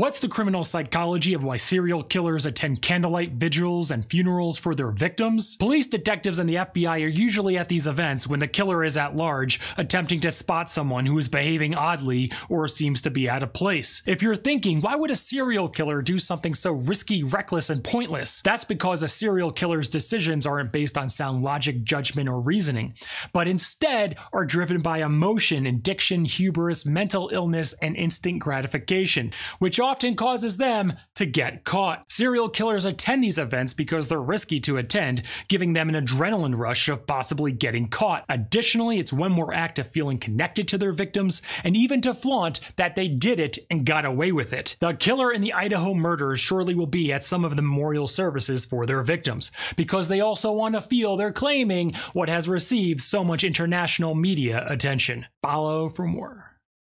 What's the criminal psychology of why serial killers attend candlelight vigils and funerals for their victims? Police detectives and the FBI are usually at these events when the killer is at large, attempting to spot someone who is behaving oddly or seems to be out of place. If you're thinking, why would a serial killer do something so risky, reckless, and pointless? That's because a serial killer's decisions aren't based on sound logic, judgment, or reasoning, but instead are driven by emotion, addiction, hubris, mental illness, and instant gratification, which often causes them to get caught. Serial killers attend these events because they're risky to attend, giving them an adrenaline rush of possibly getting caught. Additionally, it's one more act of feeling connected to their victims and even to flaunt that they did it and got away with it. The killer in the Idaho murders surely will be at some of the memorial services for their victims because they also want to feel they're claiming what has received so much international media attention. Follow for more.